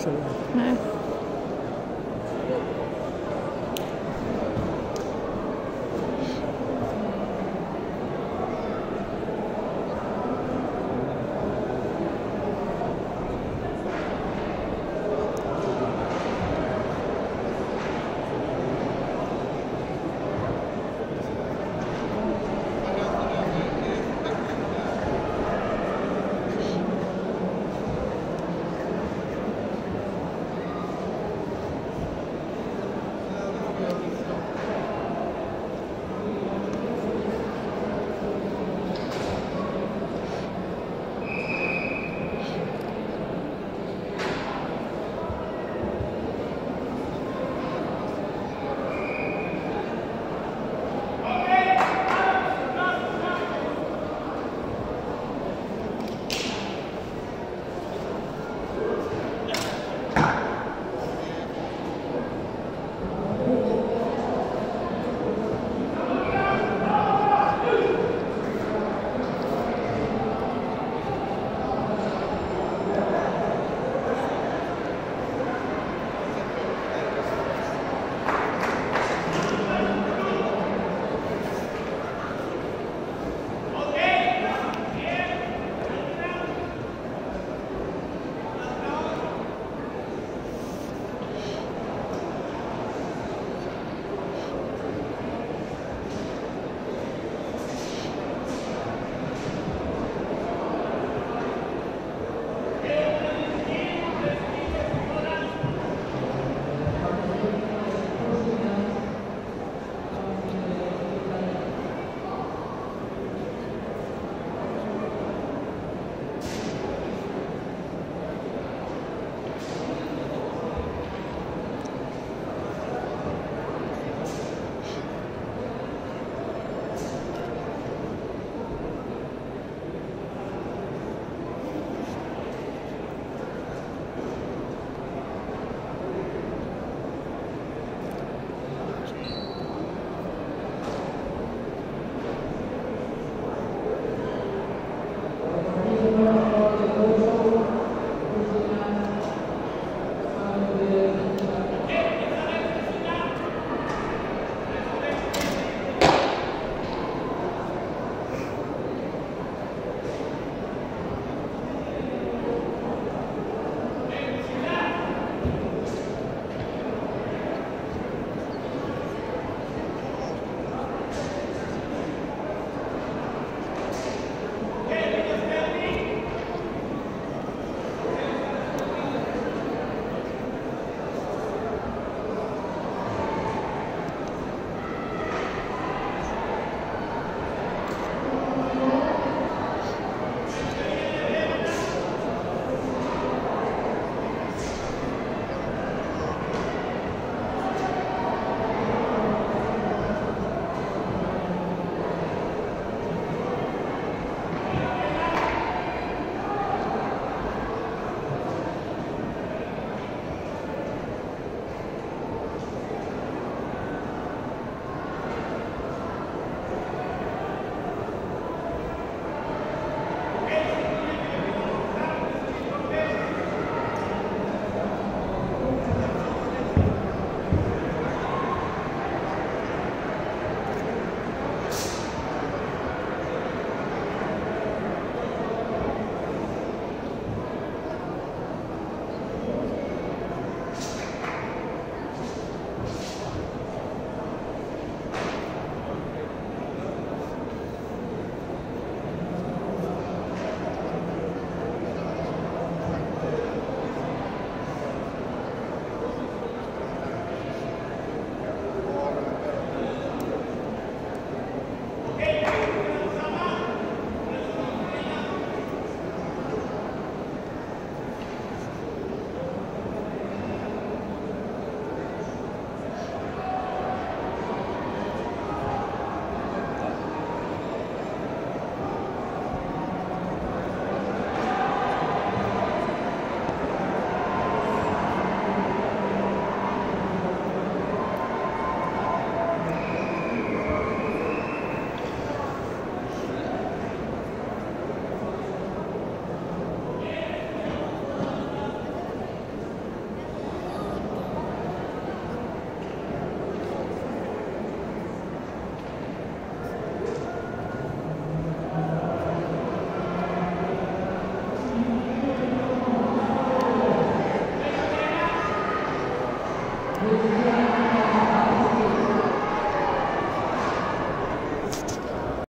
Absolut. Nej.